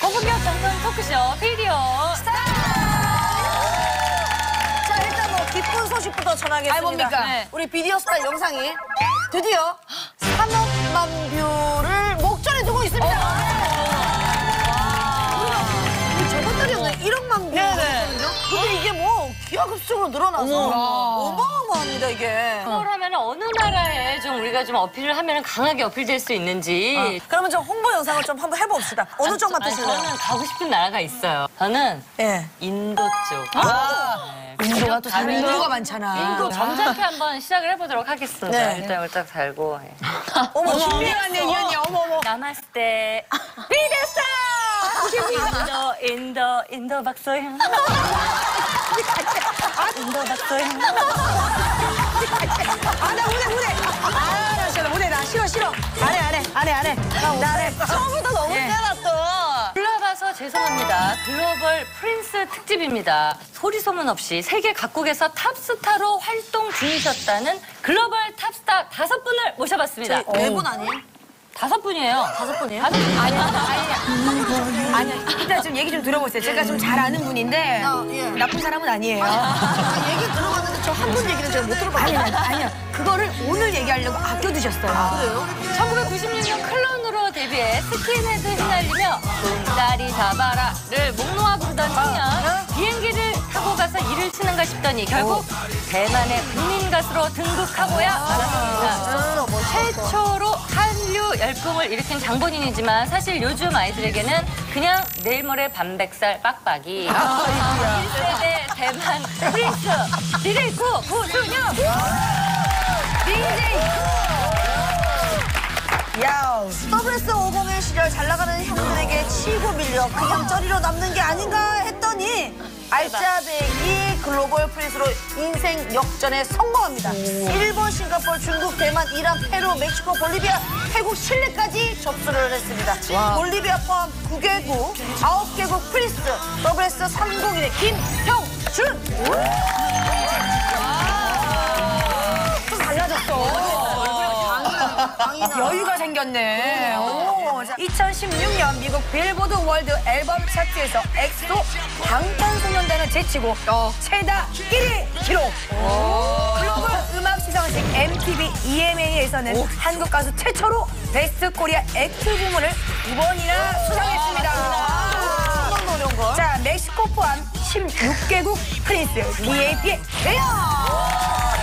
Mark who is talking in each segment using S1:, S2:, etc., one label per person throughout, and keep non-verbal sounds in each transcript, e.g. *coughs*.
S1: 고품격 정성 토크쇼 비디오
S2: 스타 일단 뭐 기쁜 소식부터 전하겠습니다.
S3: 아이, 뭡니까?
S2: 네. 우리 비디오 스타 영상이 드디어 3억만 뷰를 목전에 두고 있습니다. 우리 저번 달이었나 1억만 뷰였거든요. 근데 이게 뭐 기하급수적으로 늘어나서 어마어 마합니다 이게.
S1: 그걸 하면 어느 나라에 좀 우리가 좀 어필을 하면 강하게 어필될 수 있는지
S2: 그러면 좀 홍보 영상을 좀 한번 해봅시다. 어느 쪽
S1: 아니,
S2: 맡으실래요?
S1: 저는 가고 싶은 나라가 있어요. 저는
S2: 예.
S1: 인도 쪽.
S3: 인도가 또 다른
S1: 인도.
S3: 인도가 많잖아.
S1: 인도 점잖게 한번 시작을 해보도록 하겠습니다.
S2: 네.
S1: 일단 일단 달고. 예. *laughs*
S2: 어머
S3: 준비해왔네, 이 언니. 어머, 어머.
S1: 나마스테. *laughs* 비데사! *laughs* 인도, 인도, 인도 박소영. 인도 박소영.
S3: 아, 나 무대, 무대. 아, 나 싫어, 무대. 나 싫어, 싫어. 안 해, 안 해, 안 해, 안 해. 나 안 해.
S2: 처음부터 너무
S3: 예.
S2: 세다
S1: 불러봐서 죄송합니다. 글로벌 프린스 특집입니다. 소리 소문 없이 세계 각국에서 탑스타로 활동 중이셨다는 글로벌 탑스타 다섯 분을 모셔봤습니다.
S2: 또. 네분 아니에요?
S1: 다섯 분이에요.
S2: 다섯 분이에요?
S1: 다섯 분.
S3: 아니야, 아니야. 아니야, 일단 좀 얘기 좀 들어보세요. 제가 좀 잘 아는 분인데
S2: 아, 예.
S3: 나쁜 사람은 아니에요.
S2: 얘기 들어봤는데 저 한 분 얘기는 제가 못 들어봤어요.
S3: 아니야, 아니야. 그거를 오늘 얘기하려고 아껴두셨어요.
S2: 그래요?
S1: 1996년 클론으로 데뷔해 스킨헤드 휘날리며 쿵따리 샤바라를 목 놓아 부르던 청년 비행기를 타고 가서 일을 치는가 싶더니 결국 대만의 국민 가수로 등극하고야 말았습니다. 최초로 한류 열풍을 일으킨 장본인이지만 사실 요즘 아이들에게는 그냥 내일 모레 반백 살 빡빡이. 1세대 대만 prince 디레이쿠 구준영
S3: 야,
S2: SS501 시절 잘 나가는 형들에게 치이고 밀려 그냥 쩌리로 남는 게 아닌가 했더니 알짜배기 글로벌 prince로 인생 역전에 성공합니다. 일본, 싱가포르, 중국, 대만, 이란, 페루, 멕시코, 볼리비아, 태국, 칠레까지 접수를 했습니다. 볼리비아 포함 9개국, 9개국 prince SS301의 김형준!
S3: 여유가 생겼네. 오, 자, 2016년 미국 빌보드 월드 앨범 차트에서 엑소 방탄소년단을 제치고 최다 1위 기록. 글로벌 음악 시상식 MTV EMA에서는 한국 가수 최초로 Best Korea Act 부문을 두 번이나 수상했습니다. 자, 멕시코 포함 16개국 프린스 BAP의 대여!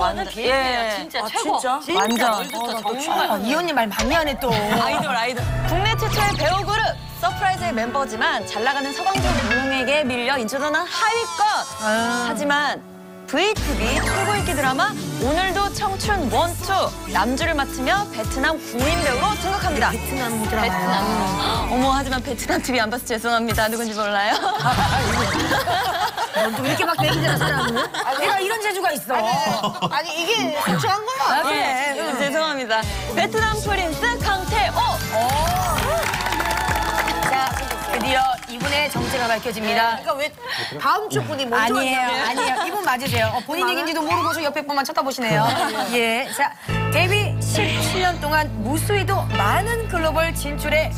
S1: 월드 투어는 비행기예요. 진짜
S2: 아,
S1: 최고.
S2: 진짜?
S1: 진짜
S3: 완전.
S1: 월드 투어
S3: 아,
S1: 정말.
S3: 이 언니 말 막내하네 또.
S1: 아이돌 아이돌.
S4: 국내 최초의 배우 그룹 서프라이즈의 멤버지만 잘 나가는 서광준 감독에게 밀려 인초전한 하위권. 하지만 VTV 최고 인기 드라마 오늘도 청춘 원투 남주를 맡으며 베트남 국민 배우로 등극합니다.
S3: 베트남 드라마.
S4: 베트남. 어머 하지만 베트남 TV 안 봐서 죄송합니다. 누군지 몰라요?
S3: 넌또 이렇게 막 내기잖아, 사람은. 내가 이런 재주가 있어.
S2: 아니 이게 솔직한 거야.
S3: 아, 그래.
S4: 네, 죄송합니다. 베트남 프린스 강태호.
S3: 자, 드디어 이분의 정체가 밝혀집니다.
S2: 그러니까 왜 다음 주 분이 먼저
S3: 아니에요, 아니에요. 이분 맞으세요. 어, 본인 얘기인지도 모르고서 옆에 분만 쳐다보시네요. *laughs* 예, 자, 데뷔 17년 동안 무수히도 많은 글로벌 진출에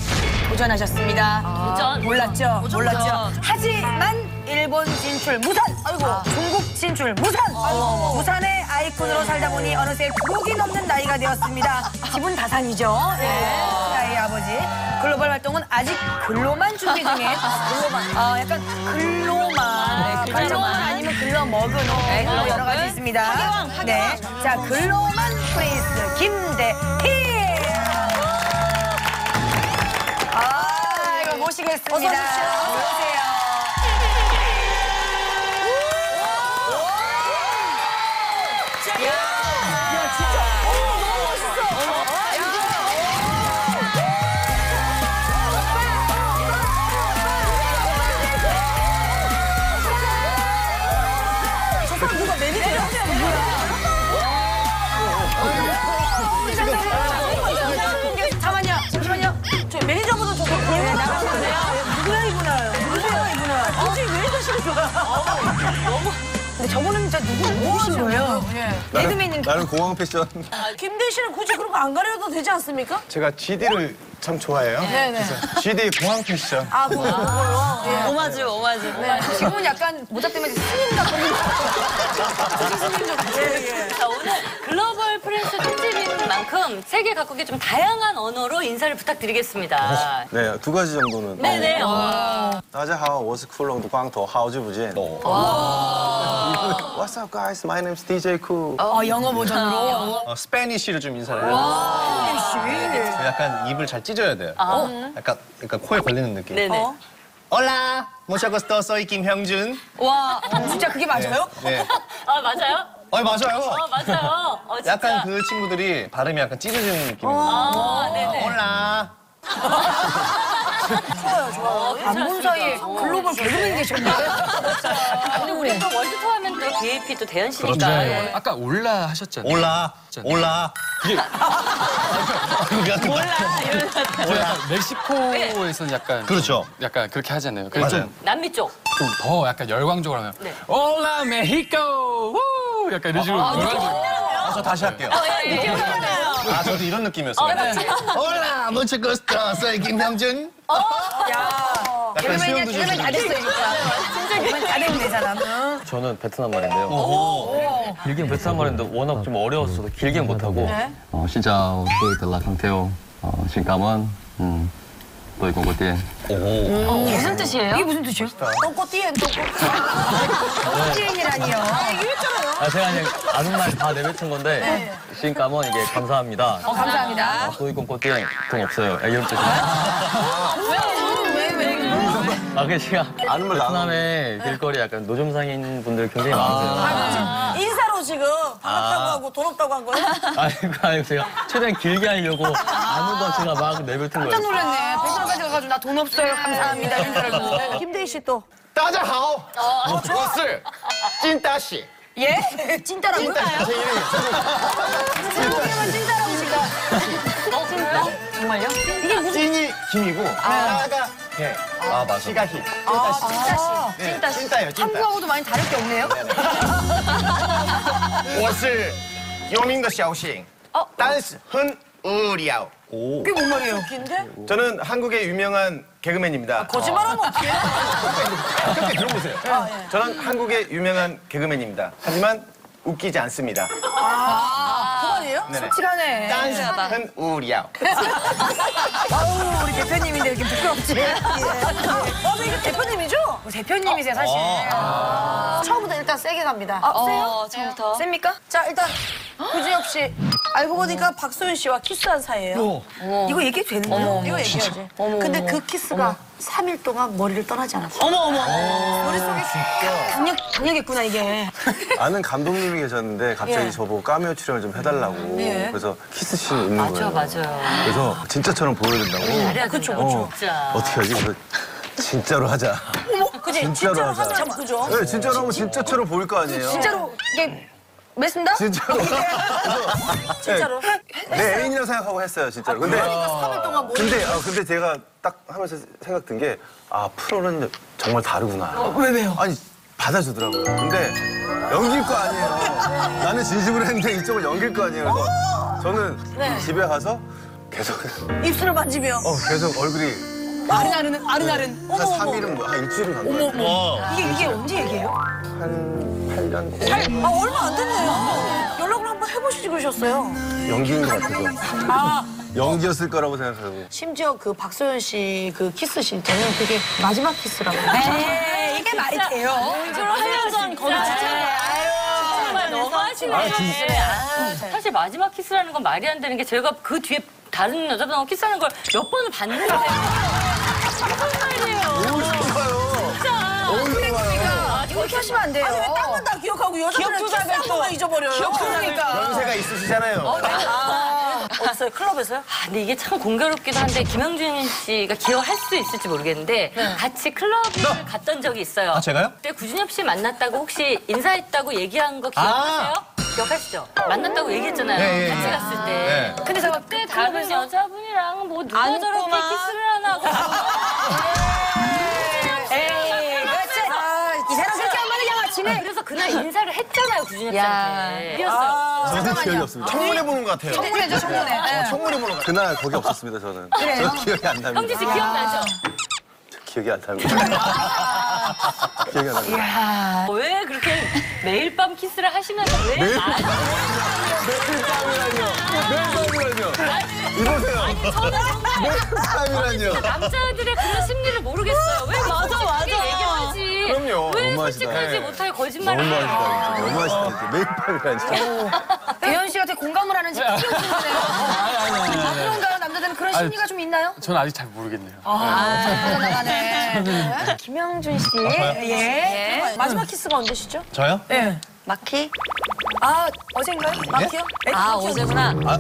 S3: 도전하셨습니다.
S1: 도전.
S3: 몰랐죠? 몰랐죠? 하지만 일본 진출 무산! 아이고, 중국 진출 무산! 무산의 아이콘으로 살다 보니 어느새 구억이 넘는 나이가 되었습니다. 기분 다산이죠. 예, 나의 아버지. 글로벌 활동은 아직 글로만 준비 중에 글로만. *laughs* 어, 약간 글로만.
S4: 네,
S3: 글로만. 아니면 글로 먹은 네,
S4: 글로
S3: 여러 가지. 있습니다.
S4: 하계왕, 하계왕.
S3: 네. 자, 글로만 프린스 김대희! 아, 이거 모시겠습니다.
S2: 어서 오십시오. 저분은 저 누구
S3: 누구신 거예요? 개그맨님
S5: 나는 공항 패션.
S2: 김대희 씨는 굳이 그런 거 안 가려도 되지 않습니까?
S5: 제가 GD를 참 좋아해요. 그래서 GD 공항 패션.
S2: 아, 그거, 그걸로. 예.
S4: 오마주, 오마주.
S3: 네. 지금은 약간 모자 때문에 스님 같거든요. 스님 좀 같아요.
S1: 자, 오늘 글로벌 프린스 특집인 만큼 세계 각국의 좀 다양한 언어로 인사를 부탁드리겠습니다.
S5: 네, 두 가지 정도는.
S1: 네네. 어.
S5: 大家好，我是骷髅的光头，好久不见。What's up, guys? My name is DJ Cool.
S3: 어, 영어 버전으로.
S6: 어, 스페니쉬를 좀 인사를 해요. 약간 입을 잘 찢어야 돼요. 약간, 약간 코에 걸리는 느낌.
S1: 네네.
S6: 올라, 모샤고스터 소이 김형준.
S1: 와.
S3: 진짜 그게 맞아요?
S6: 네.
S1: 아, 맞아요?
S6: 어, 맞아요.
S1: 어, 맞아요. 어, 진짜.
S6: 약간 그 친구들이 발음이 약간 찢어지는 느낌이에요.
S1: 아, 네네.
S6: Hola.
S3: 안본 사이에 글로벌 개그맨 계셨는데.
S1: 근데 우리 또 월드 투어 하면 또 BAP 또 대현 씨니까. 예.
S7: 아까 Hola 하셨잖아요.
S6: Hola. Hola.
S7: 그게
S6: 몰라.
S7: 약간 멕시코에서는 약간
S6: 그렇죠.
S7: 좀 약간 그렇게 하잖아요. 그래서
S6: 맞아요.
S1: 남미 쪽.
S7: 좀 더 약간 열광적으로 하면
S1: 네.
S7: Hola México 우 약간 이런 식으로 열광적으로.
S6: 아, 저 다시 할게요. 아, 저도 이런 느낌이었어요. 올라, 모샤고스터 소이 김형준. 약간
S3: 개그맨이야,
S6: 수영도
S3: 다
S6: 좀.
S3: 됐어, 진짜. 진짜 되면 되잖아. 응.
S8: 저는 베트남 말인데요. 길게 베트남 말인데 워낙 좀 어려웠어서 길게 못하고. 어, tên là Thăng Theo. Ờ, xin cảm ơn. 음, có tiền.
S1: 무슨 뜻이에요?
S3: 이게 무슨 뜻이에요?
S2: 똥꼬띠엔 똥꼬.
S3: 띠엔이라니요.
S8: 아, 제가 그냥 아는 말 다 내뱉은 건데, xin cảm ơn 이게 감사합니다.
S3: 어, 감사합니다.
S8: tôi có tiền, 돈 없어요. 아, 이런 뜻이에요. 아, 그게 제가
S5: 아는 말다
S8: 베트남에 길거리 약간 노점상인 분들 굉장히 많으세요.
S2: 인사로 지금 반갑다고 하고 돈 없다고 한 거예요? *laughs*
S8: 아니고, 아니고 제가 최대한 길게 하려고 아는 거 제가 막 내뱉은
S3: 깜짝
S8: 거예요.
S3: 놀랐네. 베트남까지 가가지고 나 돈 없어요. 감사합니다. 이런 줄 알고. *laughs*
S2: 김대희 씨 또.
S6: 大家好，我是金大喜。
S3: 예? 찐따라고?
S6: 제 이름이에요.
S3: 정말요?
S6: 찐이 김이고 따가 개. 아 맞아. 시가 희. 찐따시. 네, 찐따예요. 찐따.
S3: 한국하고도 많이 다를 게 없네요. *laughs*
S6: 我是有名的小星，但是很无聊。
S3: 그게 뭔 말이에요?
S2: 긴데?
S6: 저는 한국의 유명한 개그맨입니다.
S2: 거짓말하면 어떡해? *laughs*
S6: 끝까지 들어보세요. 저는 한국의 유명한 개그맨입니다. 하지만 웃기지 않습니다.
S2: 그
S6: 네.
S3: 솔직하네.
S6: 딴 네. 우리야. *laughs*
S3: 아우 우리 대표님인데 이렇게 부끄럽지? 예.
S2: 어, 근데 이게 대표님이죠?
S3: 우리 대표님이세요 사실. 어. 아.
S2: 처음부터 일단 세게 갑니다.
S3: 아, 세요?
S1: 어, 처음부터.
S3: 셉니까?
S2: 자 일단 구지엽 씨 알고 보니까 박소윤 씨와 키스한 사이예요.
S3: 이거 얘기 되는 거예요?
S2: 이거 얘기하지. 근데 그 키스가 삼일 동안 머리를 떠나지 않았어요. 어머, 어머. 머릿속에
S3: 강력, 강력했구나, 이게. *laughs*
S5: 아는 감독님이 계셨는데 갑자기
S2: 예.
S5: 저보고 까메오 출연을 좀 해달라고.
S2: 예.
S5: 그래서 키스씬 있는
S1: 맞아,
S5: 거예요.
S1: 맞아요.
S5: 그래서 진짜처럼 보여야 된다고.
S1: 잘해야
S2: 그쵸.
S5: 어,
S1: 진짜.
S5: 어떻게 하지? 그래서 진짜로 하자.
S2: 그지?
S5: 진짜로
S2: 진짜로
S5: 하자.
S2: 하면 그죠?
S5: 네, 진짜로 하면 진짜처럼 보일 거 아니에요.
S3: 진짜로, 이게, 맺습니다?
S5: 진짜로. *laughs*
S2: 진짜로.
S5: 내 애인이라고 생각하고 했어요, 진짜로. 근데,
S2: 삼일 동안 머리
S5: 근데, 아, 근데 제가 딱 하면서 생각 든 게, 아, 프로는 정말 다르구나.
S3: 왜, 왜요?
S5: 아니, 받아주더라고요. 근데 연기일 거 아니에요. 나는 진심으로 했는데 이쪽은 연기일 거 아니에요. 그래서 저는 집에 가서 계속,
S2: 입술을 만지며.
S5: 어, 계속 얼굴이
S3: 아른아른, 아른아른.
S5: 한 3일은, 뭐, 한 일주일은 간 거예요.
S3: 이게, 이게 언제 얘기예요?
S5: 한 8년?
S2: 아, 얼마 안 됐네요. 연락을 한번 해보시지 그러셨어요.
S5: 연기인 것 같아서. 연기였을 거라고 생각하고.
S2: 심지어 그 박소연 씨 그 키스씬 때는 그게 마지막 키스라고.
S3: 에이, 이게 말이 돼요?
S1: 8년 전 거기 진짜. 정말 너무 하시네. 아, 사실 마지막 키스라는 건 말이 안 되는 게 제가 그 뒤에 다른 여자분하고 키스하는 걸 몇 번을 봤는데.
S3: 그렇게 하시면 안 돼요.
S2: 아니 왜 딴 건 다 기억하고 여자들은 키스한 것만 잊어버려요.
S3: 그러니까.
S6: 연세가 있으시잖아요.
S2: 어디서요? 클럽에서요?
S1: 아, 근데 이게 참 공교롭기도 한데 김영준 씨가 기억할 수 있을지 모르겠는데 같이 클럽을 갔던 적이 있어요.
S6: 아, 제가요?
S1: 그때 구준엽 씨 만났다고 혹시 인사했다고 얘기한 거 기억하세요? 기억하시죠? 만났다고 얘기했잖아요.
S6: 네,
S1: 같이
S6: 네,
S1: 갔을 때.
S6: 네.
S1: 근데 제가 그때 다른 여자분이랑 뭐 누가 저렇게. 키스를 하나 하고 *laughs*
S3: 하면 양아치네.
S1: 그래서 그날 *laughs* 인사를 했잖아요 구준엽 씨한테. 이었어요.
S5: 저는 기억이 없습니다.
S6: 청문회 보는 것 같아요.
S3: 청문회죠, 청문회. 네.
S6: 청문회 보는 것 같아요.
S5: 그날 거기 없었습니다, 저는. *laughs*
S3: 그래요?
S5: 저 기억이 안 납니다.
S1: 형진 씨 기억나죠?
S5: 기억이 안 납니다. *laughs* 기억이 안 납니다.
S1: 왜 그렇게 매일 밤 키스를 하시면서 왜
S5: 매일
S1: 나-
S5: 매일 밤이라뇨. 이보세요. 매일 밤이라뇨.
S1: 남자들의 그런 심리를 모르겠어요. 왜?
S6: 그럼요.
S1: 왜
S5: 너무하시다.
S1: 솔직하지
S5: 네.
S1: 못하게 거짓말을
S5: 너무? 맛있다. 너무 맛있다. 매일밤이라뇨.
S3: 대현 씨가 되게 공감을 하는지 키우는데요. 그런가요? 남자들은 그런 심리가 좀 있나요?
S7: 저는 아직 잘 모르겠네요.
S3: 나가네. *laughs* 김영준 씨. 예.
S2: 마지막 키스가 언제시죠?
S6: 저요?
S3: 예.
S4: 마키?
S3: 아, 어젠가요? 마키요?
S4: 아, 어제구나.
S6: 아,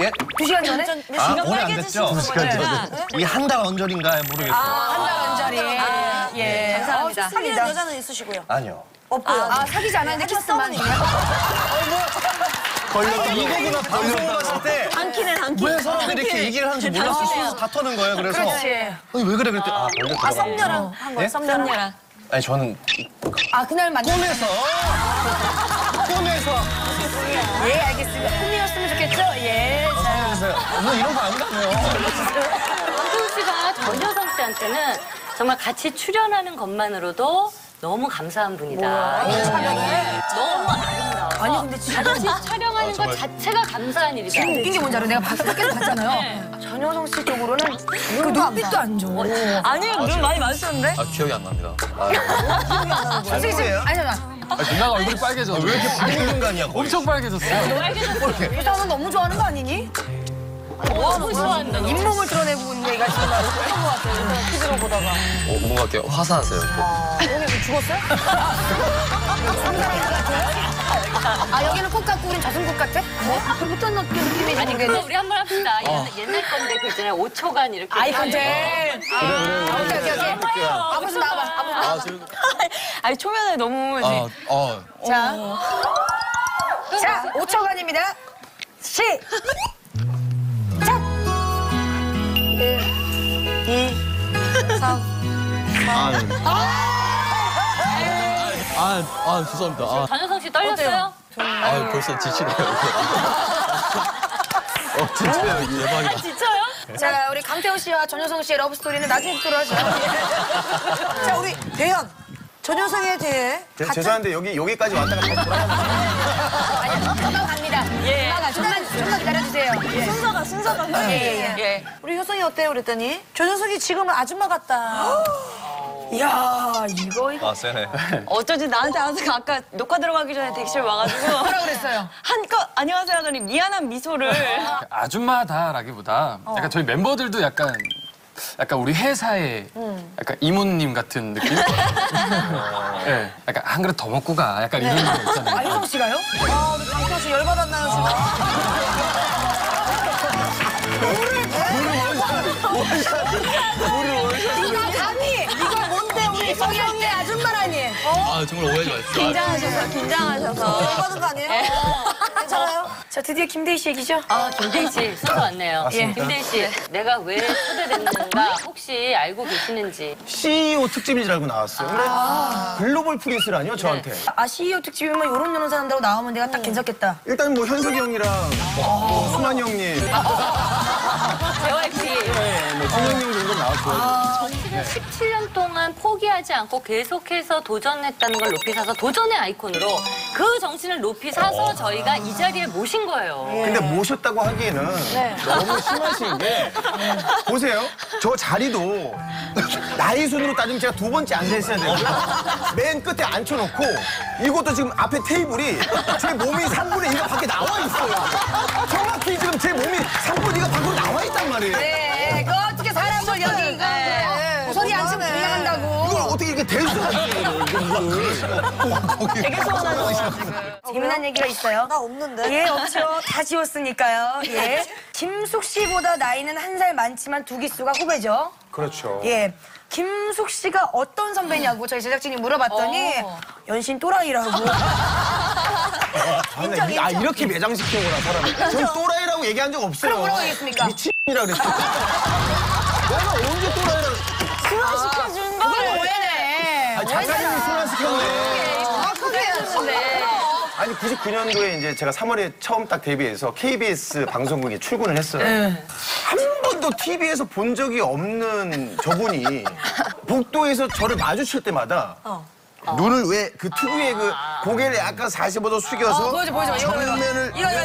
S6: 예?
S3: 두 시간 전에?
S6: 아, 오래 안 됐죠?
S4: 거구나.
S6: 이게 한 달 언저리인가요? 모르겠어요.
S3: 한달 언저리. 예.
S4: 감사합니다.
S3: 어,
S2: 사귀는. 여자는 있으시고요.
S6: 아니요.
S2: 없고요.
S3: 아, 사귀지 않았는데 키스만. *laughs*
S6: 걸렸다. 이거구나. 방송 봤을 때.
S4: 한키는 한키.
S6: 왜 서로 이렇게 얘기를 하는지 몰랐을 수다 터는 거예요. 그래서.
S3: 그렇지.
S6: 아니, 왜 그래? 그랬더니, 아, 걸렸다.
S2: 아, 썸녀랑 한 거예요?
S6: 예?
S2: 썸녀랑.
S6: 아니, 저는
S3: 아, 그날 만나.
S6: 꿈에서. 꿈에서.
S3: 예, 알겠습니다. 꿈이었으면 좋겠죠? 예. 자.
S6: 그래서, 뭐 이런 거 아니라며요.
S1: 황준 씨가 전효성 씨한테는 정말 같이 출연하는 것만으로도 너무 감사한 분이다. 네. 너무 아름다워.
S3: 아니, 근데 진짜
S1: 같이 촬영하는 것 자체가 감사한 일이다.
S3: 지금 웃긴 게 뭔지 알아? 내가 밖에 밖에서 봤잖아요. 전효성 씨 쪽으로는 그 눈빛도 안 좋아.
S4: 아니요, 눈 많이 마주쳤는데?
S8: 아 기억이 안 납니다. 아,
S3: 선생님, 아니, 아니,
S7: 아, 누나가 얼굴이 빨개져.
S6: 왜 이렇게 방송간이야, 거의.
S7: 엄청 빨개졌어요.
S3: 유상은 너무 좋아하는 거 아니니?
S1: 너무 좋아한다. 너무.
S3: 잇몸을 드러내고 있는 얘가 지금 나는것 같아요. TV로 보다가.
S8: 어, 뭔가 이렇게 화사하세요.
S3: 여기 죽었어요? *laughs* 아, 여기는 꽃 같고 우린 꽃 같아? 뭐? 그럼 어떤 느낌- 느낌이
S1: 아니 그거 우리 한 번 합시다. 옛날, 옛날 건데 그 있잖아요. 5초간 이렇게.
S3: 아이, 컨택. 아, 오케이, 오케이, 오케이. 아버지 나와봐. 아버지 나와봐. *laughs*
S4: 아니, 초면에 너무.
S8: 아, 어,
S3: 자. 자, 5초간입니다. 시.
S8: 아, 아 죄송합니다. 아,
S1: 전효성 씨 떨렸어요?
S8: 아 벌써 지치네요. *laughs*
S5: 어, 진짜요, 이게.
S8: 대박이다.
S1: 진짜요?
S3: 자, 우리 강태호 씨와 전효성 씨의 러브스토리는 나중에 듣도록 하죠. *laughs*
S2: 자, 우리 대현. 전효성에 대해
S6: 제- 죄송한데, 여기, 여기까지 왔다가 다시 돌아가면.
S3: 예. 기다려주세요. 예.
S2: 순서가 순서가
S3: 예, 예, 예.
S2: 우리 효성이 어때요? 그랬더니 전효성이 지금은 아줌마 같다. *gasps*
S3: 이야, 이거, 이거.
S6: 아, 세네. *laughs*
S4: 어쩌지 나한테 아까, 아까 녹화 들어가기 전에 덱실 와가지고. *laughs*
S3: 뭐라 그랬어요? *laughs*
S4: 한껏 안녕하세요 하더니 미안한 미소를.
S7: 아줌마다라기보다 약간 저희 멤버들도 약간 약간 우리 회사의 약간 이모님 같은 느낌? 네, 약간 한 그릇 더 먹고 가. 약간 이런 거
S3: 아,
S7: 있잖아요.
S3: 효성 씨가요?
S2: 아, 우리 강태호 씨 열받았나요, 지금?
S3: 이거 감히! 이거 뭔데, 우리 성현이 아줌마라니?
S8: 아 정말 오해하지 마세요.
S4: 긴장하셔서, 긴장하셔서.
S2: 열받은 거 아니에요? 괜찮아요?
S3: 자, 드디어 김대희 씨 얘기죠?
S1: 아, 김대희 씨 순서 왔네요. 예. 김대희 씨, 내가 왜 초대됐는가 혹시 알고 계시는지.
S6: CEO 특집인 줄 알고 나왔어요. 근데 글로벌 프린스라니요, 저한테.
S3: 아, CEO 특집이면 요런 요런 사람들하고 나오면 내가 딱 괜찮겠다.
S6: 일단 뭐 현석이 형이랑 뭐 수만이 형님, *laughs*
S1: JYP.
S6: 뭐 준영이 형정 도 나왔고.
S1: 정치를 17년 동안 포기하지 않고 계속해서 도전했다는 걸 높이 사서 도전의 아이콘으로 그 정신을 높이 사서 저희가 이 자리에 모신 거예요.
S6: 근데 모셨다고 하기에는 너무 심하신 게 보세요. 저 자리도 *laughs* 나이 순으로 따지면 제가 두 번째 앉아 있어야 되고요. 맨 끝에 앉혀놓고 이것도 지금 앞에 테이블이 제 몸이 3분의 2가 밖에 나와 있어요. 정확히 지금 제 몸이 3분의 2가 밖으로 나와 있단 말이에요.
S3: 네, 여기 이거 네. 소리 안 치면 불량한다고.
S6: 이걸 어떻게 이렇게 *laughs* 이거를.
S4: 되게 서운하죠, *laughs* 지금.
S3: 재미난 얘기가 있어요.
S2: 나 없는데.
S3: 예, 없죠. 다 지웠으니까요. 예. 김숙 씨보다 나이는 한 살 많지만 두 기수가 후배죠.
S6: 그렇죠.
S3: 예. 김숙 씨가 어떤 선배냐고 저희 제작진이 물어봤더니 연신 또라이라고. *laughs*
S6: 아, 나 이- 아, 이렇게 매장시키는구나, 사람을. 전 또라이라고 얘기한 적 없어요.
S3: 그럼 뭐라고 얘기했습니까?
S6: 미친이라 그랬어. 내가 언제 또라이라고.
S4: 순환시켜준
S3: 그건 오해네.
S6: 아, 작가님이 순환시켰네.
S3: 정확하게.
S6: 아니 99년도에 이제 제가 3월에 처음 딱 데뷔해서 KBS 방송국에 출근을 했어요. 한 번도 TV에서 본 적이 없는 저분이 복도에서 저를 마주칠 때마다 눈을 왜 그 특유의 그 고개를 약간 45도 숙여서
S3: 어, 보여줘, 보여줘. 이거, 이거.
S6: 정면을
S3: 이거, 이거,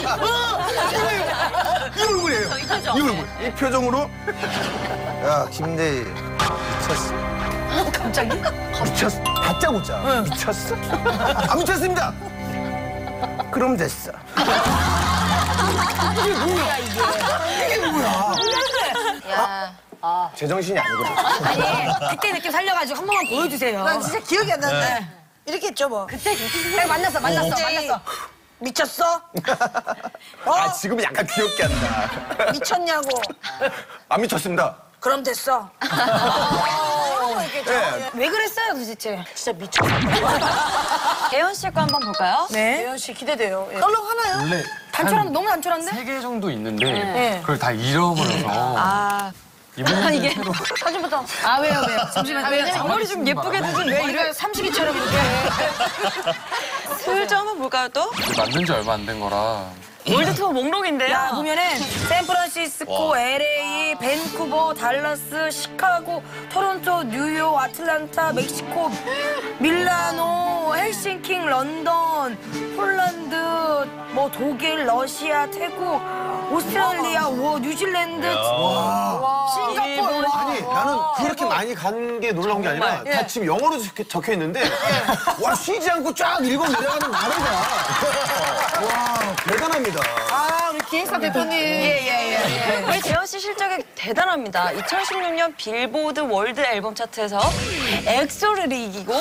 S3: 이거, *laughs* 이거.
S6: 이 얼굴이에요. 이 얼굴. 이 표정으로 야 김대희 미쳤어. *laughs*
S3: 갑자기?
S6: 미쳤어. 다짜고짜. 미쳤어? 안 미쳤습니다. 그럼 됐어.
S1: 야.
S6: 제정신이 아니거든.
S3: 아니, 그때 느낌 살려가지고 한 번만 보여주세요.
S2: 난 진짜 기억이 안 나는데. 이렇게 했죠, 뭐.
S3: 그때 그때 만났어, 만났어, 만났어.
S2: 미쳤어? 어?
S6: 아 지금은 약간 귀엽게 한다.
S2: 미쳤냐고.
S6: 안 미쳤습니다.
S2: 그럼 됐어.
S6: 예.
S3: 왜 그랬어요, 도대체?
S2: 진짜 미쳤어.
S4: 예원 씨 거 한번 볼까요?
S3: 네.
S2: 예현 씨 기대돼요. 예. 떨렁 하나요?
S7: 원래
S3: 단촐한데 너무 단촐한데?
S7: 세개 정도 있는데
S3: 네.
S7: 그걸 다 잃어버려서
S4: 아,
S7: 이번에는
S4: 이게-
S2: 사진부터.
S3: 아, 왜요, 왜요? 잠시만, 왜요?
S4: 앞머리 좀 예쁘게 되지
S3: 왜 이래? 삼식이처럼 이렇게.
S4: 한번 볼까요 또?
S7: 만든 지 얼마 안 된 거라
S4: 월드 투어 목록인데요.
S3: 야, 보면은 샌프란시스코, LA, 밴쿠버, 달라스, 시카고, 토론토, 뉴욕, 아틀란타, 멕시코, 밀라노, 헬싱키, 런던, 폴란드, 뭐 독일, 러시아, 태국, 오스트레일리아, 뭐 뉴질랜드, 싱가포르. 와.
S6: 아니 나는 그렇게 많이 간 게 놀라운 게 아니라 다 지금 영어로 적혀, 적혀 있는데 와 쉬지 않고 쫙 읽어 내려가는 나르다. *laughs* 와 대단합니다.
S2: 아, 우리 기획사 대표님.
S3: 예, 예, 예.
S4: 우리 대현 씨 실적이 대단합니다. 2016년 빌보드 월드 앨범 차트에서 엑소를 이기고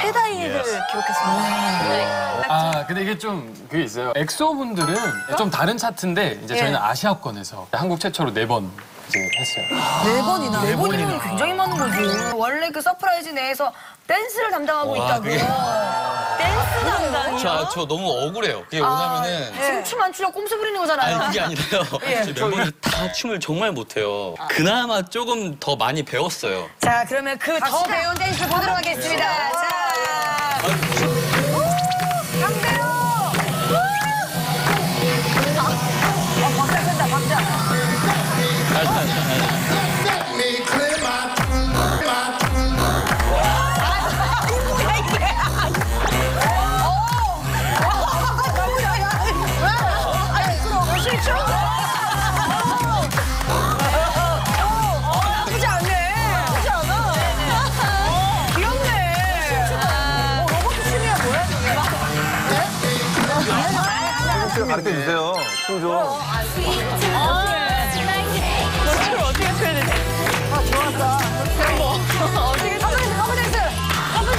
S4: 최다 1위를 기록했습니다.
S7: 아 근데 이게 좀 그게 있어요 엑소 분들은 좀 다른 차트인데 이제 저희는 아시아권에서 한국 최초로 네번 이제 했어요
S3: 네 번이나. 네 번이면 굉장히 많은 거지. 원래 그 서프라이즈 내에서 댄스를 담당하고 있다고.
S4: 댄스 담당이요?
S8: 저, 저 너무 억울해요. 그게 뭐냐면은
S3: 지금 춤 안 추려 꼼수 부리는 거잖아요.
S8: 아니 그게 아니라요. *laughs* 제 멤버들 다 춤을 정말 못해요. 그나마 조금 더 많이 배웠어요.
S3: 자, 그러면 그더 배운 댄스 보도록 하겠습니다. 자.
S5: 가르쳐 주세요. 춤 좀.
S4: 어떻게
S3: 커버댄스, 커버댄스.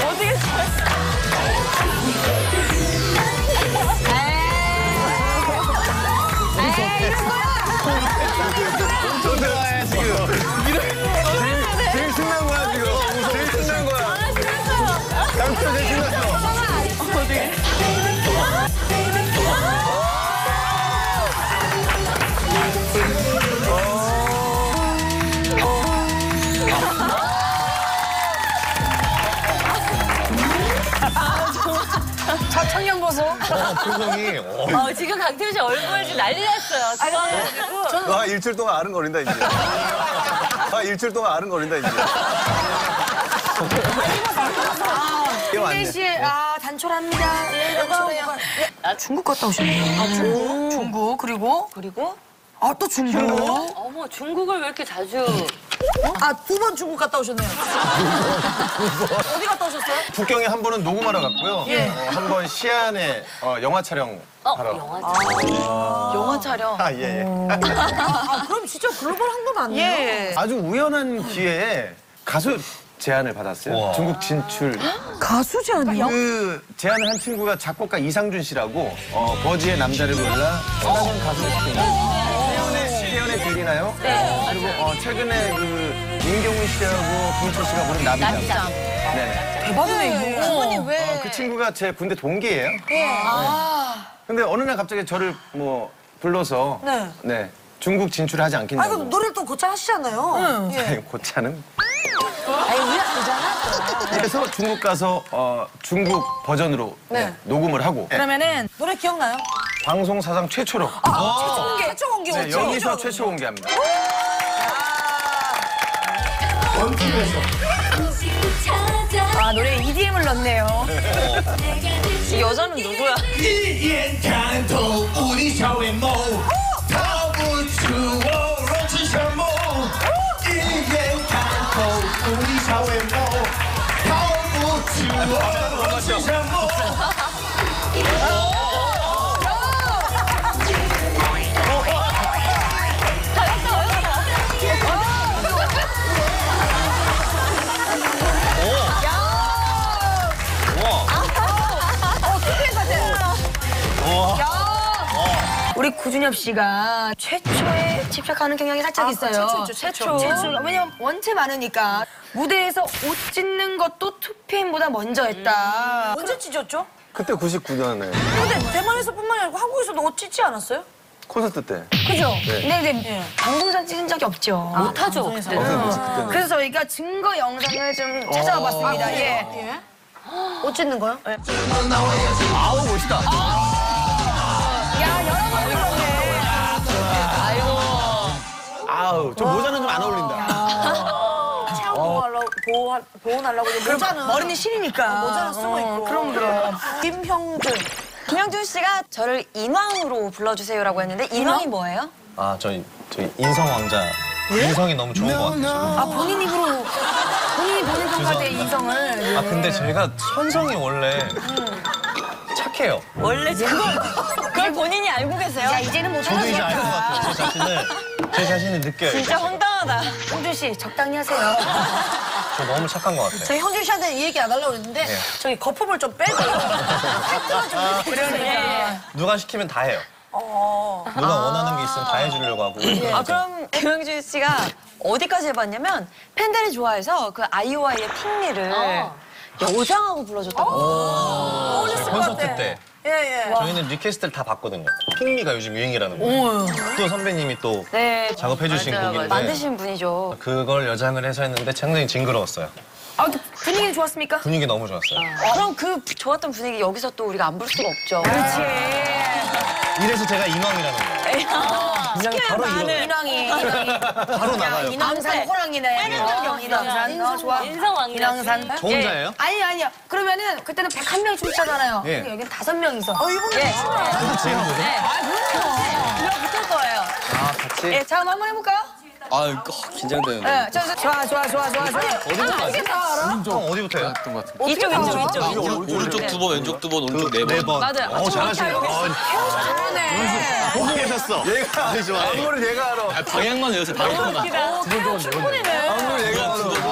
S4: 어떻게 춰
S5: 좋아해 지금. 제일, 제일 신난 거야 지금. 제일 신난 거야. 남편 제일 신났어.
S3: 저청 년 보소.
S6: 표정이 어.
S1: 어, 지금 강태훈 씨 얼굴 지금 난리 났어요. 좋아가지고.
S5: 아 일주일 동안 아른거린다 이제. 아 일주일 동안 아른거린다 이제.
S3: 김대희
S5: 맞네.
S3: 씨, 아, 단촐합니다. 예, 단촐해요. 아, 중국 갔다 오셨네요. 아, 중국? 중국, 그리고?
S4: 그리고
S3: 아, 또 중국?
S1: 어머, 중국을 왜 이렇게 자주.
S2: 아, 두 번 중국 갔다 오셨네요. *laughs* 어디 갔다 오셨어요?
S6: 북경에 한 번은 녹음하러 갔고요. 한번 시안에 어, 영화 촬영
S1: 어,
S6: 하러.
S1: 영화.
S4: 영화 촬영.
S6: 아 예. 예. *laughs*
S2: 아, 그럼 진짜 글로벌한 건 아니에요?
S4: 예.
S6: 아주 우연한 기회에 가수 제안을 받았어요. 중국 진출. *gasps*
S2: 가수지 아니에요?
S6: 그 제안을 한 친구가 작곡가 이상준 씨라고 어, 버지의 남자를 골라 떠나는 가수를 시킨 거예요. 태연의 들리나요? 네. 그리고 어, 최근에 그 임경훈 씨하고 김철 씨가 부른. 나비잠. 네.
S2: 대박이네, 이거. 그분이 왜?
S6: 어, 그 친구가 제 군대 동기예요. 네. 근데 어느 날 갑자기 저를 뭐 불러서
S2: 네.
S6: 네. 중국 진출하지 않겠냐고.
S2: 노래를 또 고쳐 하시잖아요. 예.
S6: 아니, 고차는.
S2: 아이 우리 아니잖아.
S6: 그래서 중국 가서 어, 중국 버전으로
S2: 네.
S6: 네, 녹음을 하고
S3: 그러면은
S2: 노래 기억나요?
S6: 방송 사상 최초로
S2: 최초 공개. 최초 공개.
S6: 네, 여기서 최초 공개합니다.
S3: 아 노래에 EDM을 넣네요.
S4: 이 여자는 누구야?
S3: 구준엽 씨가 최초에 집착하는 경향이 살짝 있어요.
S2: 아, 최초죠, 최초.
S3: 최초. 왜냐면 원체 많으니까 무대에서 옷 찢는 것도 2PM보다 먼저 했다.
S2: 언제 찢었죠?
S5: 그때 99년에
S2: 근데 대만에서뿐만 아니고 한국에서도 옷 찢지 않았어요?
S5: 콘서트 때.
S3: 그죠? 근데 이제 방송사 찍은 적이 없죠.
S1: 못하죠.
S5: 어,
S1: 그때는.
S5: 그때는.
S3: 그래서 저희가 증거 영상을 좀 찾아와 봤습니다. 예.
S2: 예. 옷 찢는 거요?
S6: 아우 멋있다.
S3: 야,
S6: 아우 저 모자는 좀 안 어울린다. *laughs*
S2: 체형 보호하려고 보호 보호하려고 모자는
S3: 머리는 신이니까.
S2: 모자는 쓰고 있고.
S3: 그럼, 그럼.
S2: 김형준.
S4: 김영준 씨가 저를 인왕으로 불러주세요라고 했는데 인왕이 뭐예요?
S9: 아, 저희, 저희 인성 왕자. 인성이 너무 좋은 것 같아요.
S3: 아, 본인 입으로, 본인이 본인 평가대 이성을.
S9: 아, 근데 제가 천성이 원래 착해요.
S4: 원래 그걸, 그걸 본인이 알고 계세요?
S3: 야, 이제는 못
S9: 저도 이제 알 것. 같아요. 제 자신을, 제 자신을 느껴요.
S4: 진짜 황당하다.
S3: 홍준 씨, 적당히 하세요. *laughs*
S9: 저 너무 착한 것 같아요.
S2: 저희 형준 씨한테 이 얘기 안 하려고 했는데
S9: 네.
S2: 저기 거품을 좀 빼고 *laughs* 팩트가 좀
S3: 아, 그러니까.
S9: 누가 시키면 다 해요. 누가 원하는 게 있으면 다 해주려고 하고.
S4: 아, 그럼 김형준 씨가 어디까지 해봤냐면 팬들이 좋아해서 그 아이오아이의 Pick Me를 여장하고 불러줬다고.
S9: 저희 콘서트 때
S2: 예, 예.
S9: 저희는 request를 다 받거든요. Pick Me가 요즘 유행이라는 거. 또 선배님이 또
S4: 네.
S9: 작업해주신
S1: 맞아요,
S9: 곡인데
S4: 만드신 분이죠.
S9: 그걸 여장을 해서 했는데 굉장히 징그러웠어요.
S3: 아, 근데 분위기는 좋았습니까?
S9: 분위기 너무 좋았어요.
S4: 그럼 그 좋았던 분위기 여기서 또 우리가 안 볼 수가 없죠.
S3: 그렇지.
S9: 이래서 제가 인왕이라는 거예요. 그냥 바로 이러
S3: 인왕이. 인왕이.
S9: 바로 나가요.
S3: 인왕산 호랑이네. 어, 인왕산. 어, 좋아.
S1: 인성왕이라.
S3: 인왕산.
S9: 저 혼자예요?
S3: 아니, 아니요. 그러면은 그때는 101명 춤추잖아요.
S9: 예.
S3: 여긴 다섯 명이서.
S2: 어, 이분은
S4: 예.
S3: 이거 붙을 거예요.
S9: 아, 같이?
S3: 예, 자, 그럼 한번 해볼까요?
S8: 아, 이거 긴장되는데.
S3: 예, 저, 저, 좋아, 좋아, 좋아, 좋아. 좋아. 아, 이게 다 알아?
S9: 형 어디부터요?
S7: 것 같은데.
S4: 이쪽, 이쪽, 이쪽.
S8: 오른- 오른쪽 두 번, 왼쪽 두 번, 오른쪽 네 번.
S9: 네 번.
S4: 맞아요.
S9: 어, 잘하시네요. 어,
S3: 잘하네.
S9: 보고 계셨어.
S5: 얘가. 안무를 얘가 알아.
S8: 아, 방향만 외우세요, 방향만.
S5: 안무를 얘가 알아.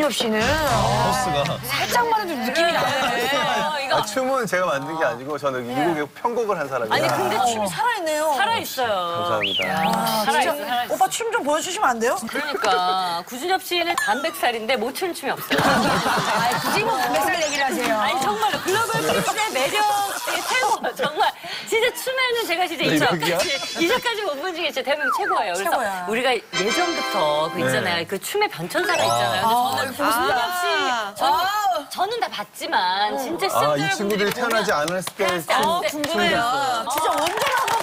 S3: 구준엽 씨는
S9: 버스가.
S3: 살짝만 해도 느낌이 나네.
S5: 아, 춤은 제가 만든 게 아니고 저는 이 곡에 편곡을 한 사람이에요.
S1: 아니 근데 춤이
S2: 살아있네요.
S1: 살아있어요.
S5: 감사합니다.
S1: 살아있어, 살아있어.
S2: 오빠 춤 좀 보여주시면 안 돼요?
S1: 그러니까 *laughs* 구준엽 씨는 단백살인데 못 추는 춤이 없어요.
S3: 아, 굳이 뭐 몇살 얘기를 하세요.
S1: 아니 정말로 글로벌 퀴즈의 매력 중에 최고 *laughs* 정말 진짜 춤에는 제가 진짜 이전까지 이전까지 못 본 중에 진짜 대한민국 최고예요. 그래서
S2: 최고야.
S1: 우리가 예전부터 그 있잖아요. 그 춤의 변천사가 있잖아요. 근데 저는 구준엽 씨 저는, 저는 다 봤지만 진짜
S5: 아, 이 친구들이 태어나지 않았을 때.
S1: 돼.
S2: 궁금해요. 진짜 원전 한번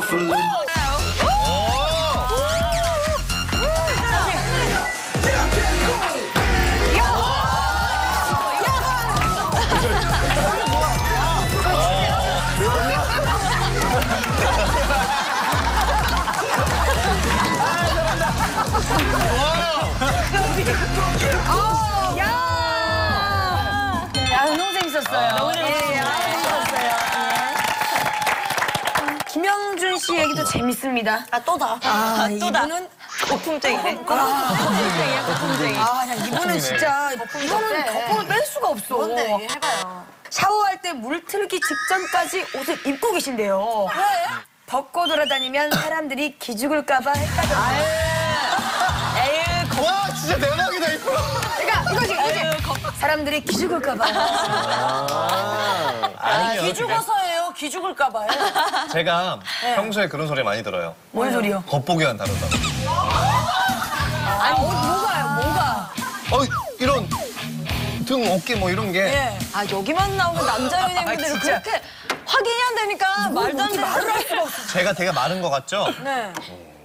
S3: Oh. 재밌습니다.
S2: 아 또다.
S3: 아,
S4: 또다.
S3: 이분은
S4: 거품쟁이네.
S3: 거품쟁이야,
S4: 거품쟁이.
S3: 아, 야, 이분은 진짜 이거는 거품을 뺄 수가 없어.
S2: 뭔데 얘기해봐요.
S3: 샤워할 때 물 틀기 직전까지 옷을 입고 계신데요. 벗고 돌아다니면 사람들이 기죽을까 봐 헷갈려. 사람들이 기죽을까봐.
S9: 아니요.
S2: 기죽어서예요. 기죽을까봐요.
S9: 제가 평소에 그런 소리 많이 들어요.
S3: 뭔 소리요?
S9: 겉보기만 다르다고.
S3: 아니, 뭐, 뭐가요, 뭐가?
S9: 어 이런 등 어깨 뭐 이런
S4: 게아 여기만 나오는 남자 *laughs* 연예인분들은
S3: 아.
S4: 그렇게 확인이 안 되니까 말도 안 되는
S3: 말을 할 수가 없어.
S9: 제가 되게 마른 것 같죠?
S3: 네.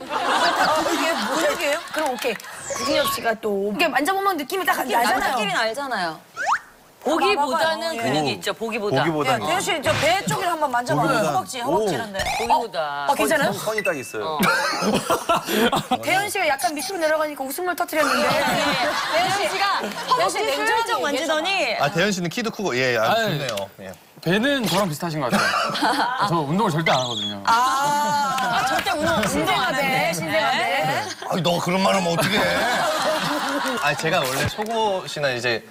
S3: 이게 뭔 얘기예요? 그럼 오케이. 구진엽 씨가 또 이렇게 만져보면 느낌이 딱 나잖아요.
S4: 남자끼리는 알잖아요.
S1: 보기보다는 근육이 있죠. 보기보다.
S5: 보기보다
S2: 대현 씨 저 배 쪽을 한번 만져봐요. 허벅지, 허벅지는데.
S1: 보기보다.
S3: 어, 괜찮아요?
S5: 선이 딱 있어요. *laughs*
S3: 대현 씨가 약간 밑으로 내려가니까 웃음을 터뜨렸는데.
S4: 대현 씨가
S1: 대현 씨
S4: 허벅지
S1: 냉정하게
S4: 만지더니
S9: 아 대현 씨는 키도 크고 예, 아,
S7: 아이.
S9: 좋네요. 예.
S7: 배는 저랑 비슷하신 것 같아요. *laughs* 저 운동을 절대 안 하거든요.
S4: 아, 절대 운동
S3: 신생아배, 신생아배.
S9: 아니 너 그런 말 하면 어떡해. *laughs* 아 제가 원래 속옷이나 이제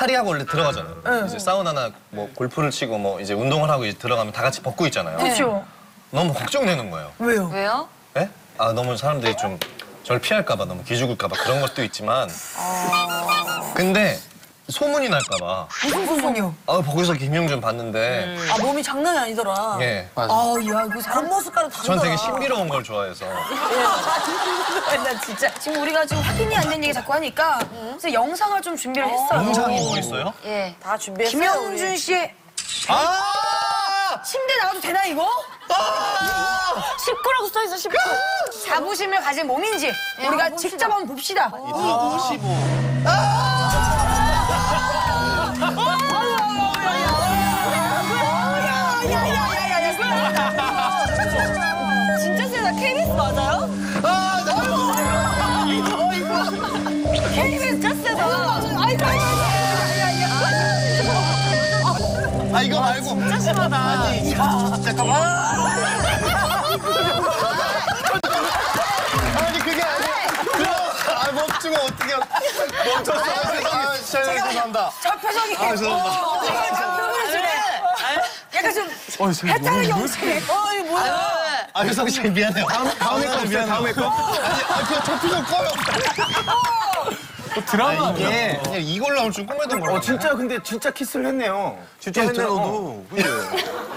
S9: 탈의하고 원래 들어가잖아요. 이제 사우나나 뭐 골프를 치고 뭐 이제 운동을 하고 이제 들어가면 다 같이 벗고 있잖아요.
S3: 그렇죠.
S9: 너무 걱정되는 거예요.
S3: 왜요?
S4: 왜요?
S9: 예? 아 너무 사람들이 좀 저를 피할까봐 너무 기죽을까봐 그런 것도 있지만 근데 소문이 날까봐
S3: 무슨 소문이요?
S9: 아 거기서 김용준 봤는데
S2: 아 몸이 장난이 아니더라.
S9: 예.
S7: 맞아.
S3: 아우, 야, 이거 사람.
S2: 겉모습과는 다르더라.
S9: 전 되게 신비로운 걸 좋아해서 *laughs*
S3: 나 진짜. 지금 우리가 지금 확인이 안 된 얘기 자꾸 하니까 그래서 영상을 좀 준비를 했어요.
S9: 영상이 뭐 있어요?
S4: 예.
S2: 다 준비했어요.
S3: 김영준. 씨의
S9: 아!
S3: 침대 나가도 되나, 이거?
S9: 아!
S3: 19라고 써있어, 19. 자부심을 가진 몸인지 우리가 직접 한번 봅시다.
S9: 25.
S4: 맞아요? KBS 진짜 세다.
S9: 아 이거 말고 진짜 심하다. 아니 잠깐만. 아니 그게 아니야. 그럼 아 멈추고 어떻게 멈췄어? 아 죄송합니다.
S3: 저 표정이.
S9: 아 죄송합니다.
S3: 어, 저 표정이. 약간 좀
S7: 뭐-
S3: 영상에. 어이, 뭐야.
S9: 아 효성 씨 미안해요. 다음 다음에 거 없어요. 다음에 거. 아니 아 그냥 저 표정 꺼요.
S7: 또 드라마
S9: 아, 이게 그냥 이걸 나올 줄 꿈에도 몰랐어.
S5: 어 진짜 근데 진짜 키스를 했네요. 진짜
S9: 했네요.
S5: 했네요.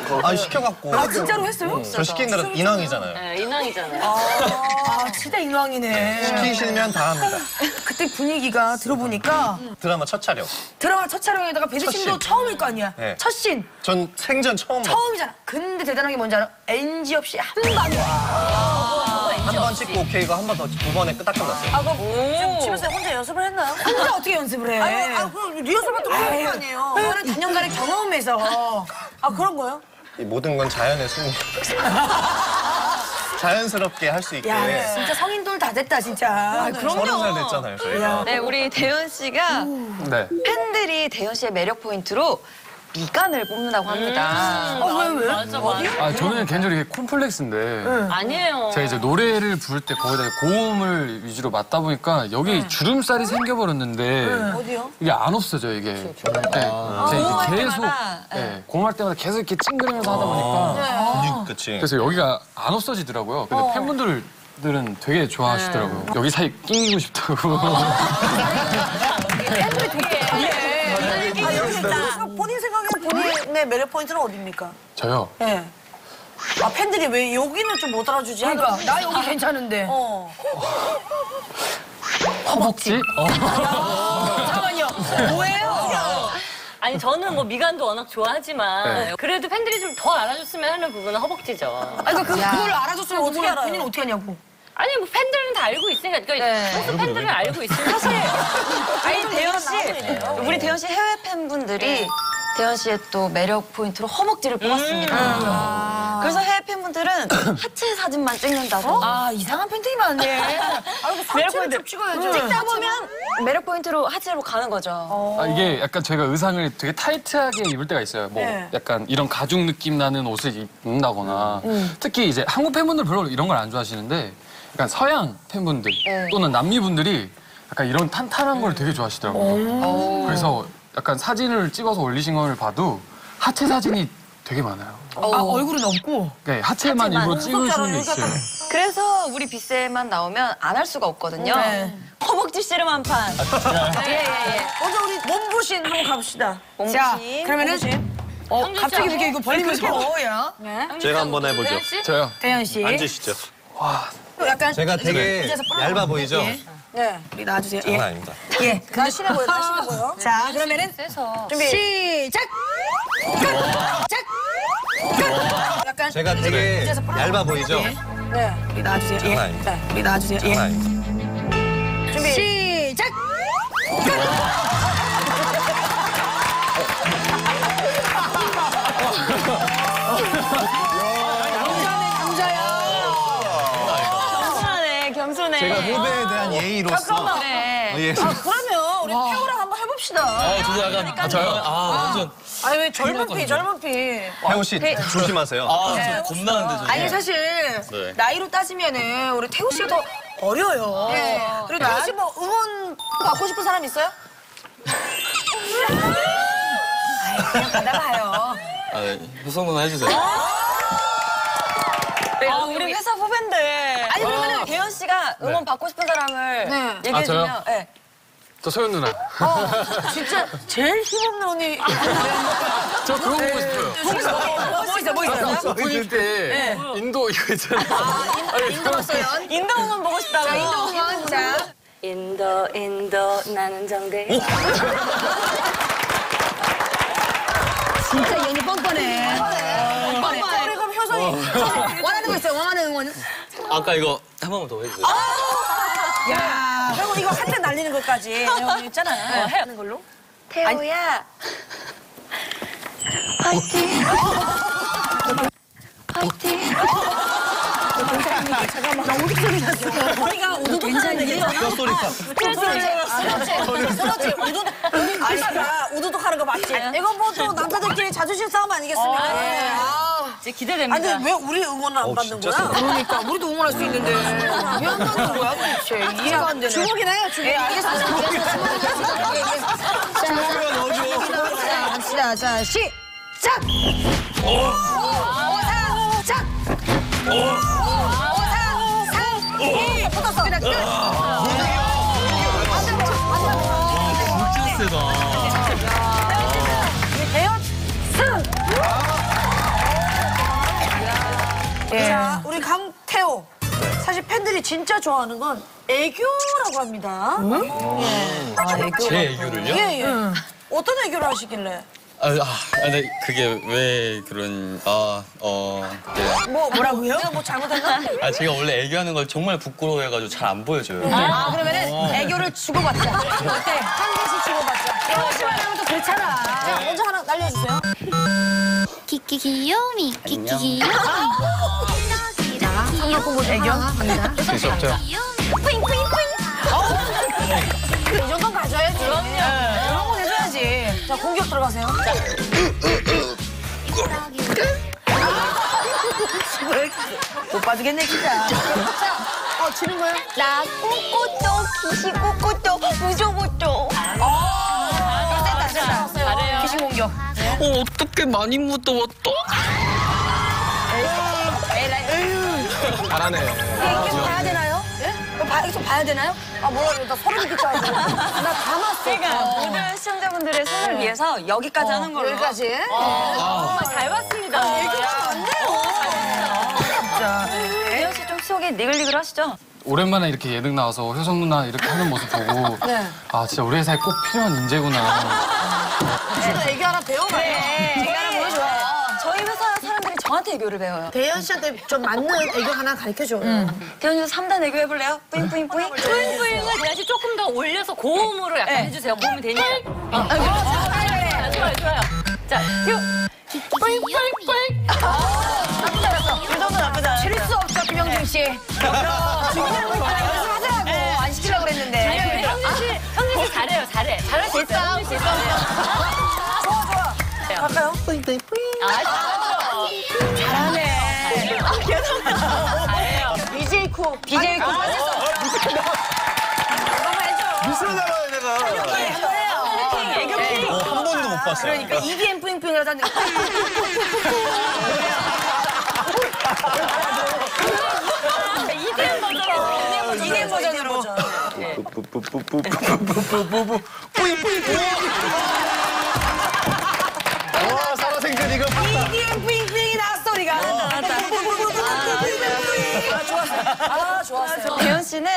S5: 그죠?
S9: 아 시켜갖고.
S3: 아, 진짜로 했어요?
S9: 저 시킨 대로 인왕이잖아요.
S1: 네, 인왕이잖아요.
S3: 아, 진짜 인왕이네.
S9: 시키시면 다 합니다.
S3: 그때 분위기가 들어보니까
S9: 드라마 첫 촬영.
S3: 드라마 첫 촬영에다가 배드신도
S9: 씬.
S3: 처음일 거 아니야.
S9: 네.
S3: 첫 씬.
S9: 전 생전 처음 봤
S3: 처음이잖아. 근데 대단한 게 뭔지 알아? NG 없이 한 방에.
S9: 한번 찍고 오케이가 한 번 더 두 번에 딱 끝났어요.
S2: 아 그럼 지금 집에서 혼자 연습을 했나요?
S3: 혼자 어떻게 연습을 해?
S2: 아니, 아, 그 리허설부터 그런 거 아니에요.
S3: 그거는 단연간의 경험에서.
S2: 아 그런 거요?
S9: 이 모든 건 자연의 순. *laughs* 자연스럽게 할 수 있게.
S3: 야, 진짜 성인돌 다 됐다, 진짜.
S9: 서른 살 됐잖아요, 저희가.
S4: 네, 우리 대현 씨가
S7: 네.
S4: 팬들이 대현 씨의 매력 포인트로 미간을 뽑는다고 합니다.
S3: 어, 왜, 왜?
S1: 맞아, 맞아.
S7: 아, 저는 개인적으로 이게 콤플렉스인데.
S1: 아니에요.
S7: 제가 이제 노래를 부를 때 거기다 고음을 위주로 맞다 보니까 여기 주름살이 생겨버렸는데
S2: 어디요?
S7: 이게 안 없어져 이게. 네. 제가
S4: 고음할
S7: 이게 계속
S4: 때마다,
S7: 네. 고음할 때마다 계속 이렇게 찡그리면서 하다 보니까
S9: 근육 그치.
S7: 그래서 여기가 안 없어지더라고요. 근데 팬분들은 되게 좋아하시더라고요. 여기 사이 끼고 싶다고.
S2: 아 *laughs* 여기 그래서 본인 생각에 본인의 매력 포인트는 어디입니까?
S7: 저요.
S2: 예. 아 팬들이 왜 여기는 좀 못 알아주지?
S3: 그러니까, 나 여기 괜찮은데.
S2: 어.
S7: 허벅지? 어.
S3: 잠깐만요. 뭐예요?
S1: 아니 저는 뭐 미간도 워낙 좋아하지만
S7: 네.
S1: 그래도 팬들이 좀 더 알아줬으면 하는 부분은 허벅지죠.
S3: 아니 그, 그걸 알아줬으면
S2: 어떻게 알아요?
S3: 본인 어떻게 하냐고.
S1: 아니 뭐 팬들은 다 알고 있으니까 그러니까
S4: 네.
S1: 팬들은 알고 있으니까 사실
S4: 아니 대현 씨, 우리 대현 씨 해외 팬분들이 대현 씨의 또 매력 포인트로 허벅지를 뽑았습니다. 그래서 해외 팬분들은 *clears throat* 하체 사진만 찍는다고.
S3: 아 이상한 팬들이 많네. *laughs* 아이고 상체를 좀 찍어야죠.
S4: 찍다 보면 매력 포인트로 하체로 가는 거죠.
S7: 아, 이게 약간 저희가 의상을 되게 타이트하게 입을 때가 있어요. 뭐
S3: 네.
S7: 약간 이런 가죽 느낌 나는 옷을 입는다거나 특히 이제 한국 팬분들 별로 이런 걸 안 좋아하시는데 약간 서양 팬분들 또는 남미 분들이 약간 이런 탄탄한 걸 되게 좋아하시더라고요. 그래서 약간 사진을 찍어서 올리신 걸 봐도 하체 사진이 되게 많아요.
S3: 아 얼굴은 없고.
S7: 그러니까 하체만 일부러 찍으시는 게 있어요.
S4: 그래서 우리 빗쌤만 나오면 안 할 수가 없거든요.
S3: 네.
S4: 허벅지 씨름 한 판. 예 예 예.
S2: 먼저 우리 몸부신 한번 가봅시다.
S3: 자
S4: 몸부심.
S3: 그러면은 어
S1: 형준 씨
S3: 갑자기. 이렇게 이거 벌리면서 뭐야?
S9: 제가 한번 해보죠.
S1: 대현 씨?
S7: 저요.
S3: 대현 씨.
S9: 앉으시죠.
S3: 약간
S9: 제가 되게 얇아 보이죠?
S2: 네.
S3: 우리 나와주세요.
S9: 장난
S3: 예.
S9: 아닙니다.
S3: 예.
S2: 날씬해 보여, 날씬해 보여.
S3: 자 그러면은
S1: 세서
S3: 준비 시작. 시작. 약간
S9: 제가 되게 얇아 보이죠?
S2: 네.
S3: 우리 나와주세요. 예.
S9: 장난 아닙니다.
S3: 우리 나와주세요.
S9: 장난
S3: 예.
S9: 아닙니다.
S3: 준비 시작.
S4: 겸 *laughs* 겸손해.
S9: 제가 후배에 대한 예의로서
S4: 네.
S9: 예.
S2: 아, 그러면 우리 태우랑 한번 해봅시다.
S8: 아, 저도 약간. 아, 저요? 아, 완전.
S2: 아니, 왜 젊은 피, 젊은 피.
S9: 태우 씨 조심하세요.
S8: 아, 저 겁나는데, 저.
S3: 아니 사실
S8: 네.
S3: 나이로 따지면은 우리 태우 씨가 더 어려요.
S2: 네. 그리고 태우 씨 뭐 응원 받고 싶은 사람 있어요?
S3: 그냥 받아봐요. *laughs*
S8: 아, 네. 효성 누나 해주세요.
S4: 아, 우리 회사 후배인데. 아니, 그러면 대현 씨가 응원 받고 싶은 사람을
S2: 네.
S4: 얘기해주면.
S7: 아, 저요?
S4: 네.
S7: 저 소연 누나.
S2: 진짜 제일 힘없는 언니. *laughs*
S7: 저 그거 보고 싶어요.
S3: 뭐 있어, 뭐 있어?
S7: 오프닝 때 인도 이거 있잖아요.
S3: 인도 왔어요.
S4: 인도 응원 보고 싶다고.
S3: 자, 인도 응원. 자,
S1: 인도 인도 나는 정대
S3: 진짜 얘는 뻔뻔해. 뻔뻔해.
S2: 우리 그럼 효성이.
S3: 있어요, 원하는 응원.
S8: 아까 이거 한 번만 더 해주세요.
S3: 야,
S2: 그리고 이거 한 대 날리는 것까지 여기 있잖아요. 하는 걸로.
S4: 태우야. 파이팅. 파이팅.
S2: 우리가 우두둑 하는데 괜찮아? 그렇지, 그렇지. 우두둑. 아니가 우두둑 하는 거 맞지? 이거 뭐 또 남자들끼리 자존심 싸움 아니겠습니까? 예. 아,
S1: 이제 기대됩니다.
S2: 아니 왜 우리 응원을 안 받는 거야?
S3: 그러니까 우리도 응원할 수 있는데 왜안 받는 거야 도대체 이해가 안 되네.
S2: 주먹이나 해요, 주먹.
S3: 예, 알겠습니다. 자, 갑시다. 자, 시작! 오사삭! 오사삭! 붙었어.
S8: 진짜 세다.
S2: 자, 우리 강태호. 사실 팬들이 진짜 좋아하는 건 애교라고 합니다.
S8: 제 애교를요?
S2: 예, 예. 어떤 애교를 하시길래?
S8: 아, 아, 근데 그게 왜 그런, 아, 어, 네.
S2: 뭐, 뭐라고요? 내가 뭐 잘못했나?
S8: 아, 제가 원래 애교하는 걸 정말 부끄러워해가지고 잘 안 보여줘요.
S3: 아, 그러면은 애교를 주고받자. 어때? 한 개씩 주고받자. 씨만 하면 또 그렇잖아.
S2: 자, 먼저 하나 날려주세요.
S10: 키키 귀요미 키키 귀요미
S3: 애교 갑니다.
S8: 될수 없죠?
S2: 이 정도는 가져야지. 그럼요. 자, 공격 들어가세요.
S3: 못 봐주겠네, 진짜.
S2: 어, 지는 거예요?
S4: 나 꼬꼬또 기시 꼬꼬또 무조고또.
S3: 됐다, 됐다.
S1: 잘해요.
S3: 귀신 공격.
S8: 어, 어떻게 많이 묻어왔다?
S7: 잘하네.
S3: 계속 봐야 되나요? 예? 이거 봐, 이거 봐야 되나요?
S2: 아, 뭐야, 나 소름 끼쳐. 나 감았어.
S4: 제가 모든 시청자분들의 손을 위해서 여기까지 하는 걸로.
S2: 여기까지.
S1: 정말 잘 봤습니다.
S4: 대현 씨좀 속이 니글니글 하시죠?
S7: 오랜만에 이렇게 예능 나와서 효성 누나 이렇게 하는 모습 보고 *laughs*
S2: 네.
S7: 아 진짜 우리 회사에 꼭 필요한 인재구나
S2: 진짜 애교 하나 배워봐요.
S3: 네, 이거 하나 보여줘.
S4: 저희 회사 사람들이 저한테 애교를 배워요.
S2: 대현 씨한테 좀 맞는 애교 하나 가르쳐줘요.
S4: 대현이 3단 애교 해볼래요? 뿌잉 뿌잉 뿌잉.
S1: 뿌잉뿌잉을 대신 조금 더 올려서 고음으로 약간
S3: 네.
S1: 해주세요. 고음이 되니까. 아, 좋아요, 좋아요, 좋아요. 자, 큐. 뿌잉뿌잉뿌잉.
S3: 칠수 없죠, 김영준 씨. 준비하고 있잖아요. 연습하세요. 안 시키려고 그랬는데.
S1: 형진 씨, 형진 씨 잘해요, 잘해. 잘할 수 있어요, 씨. 좋아, 좋아. 갈까요? 뿌잉 뿌잉 뿌잉. 아, 코.
S2: BJ 코.
S5: 미스라 나가야 내가.
S9: 애교 킹. 한 번도 못 봤어요.
S3: 그러니까 이기엔 뿌잉뿌잉이라도 하는데.
S1: 이대현 버전으로.
S3: 이대현 버전으로.
S5: 뿌잉뿌잉뿌잉. 아,
S3: 좋았어. 아, 좋았어요.
S4: 대현 씨는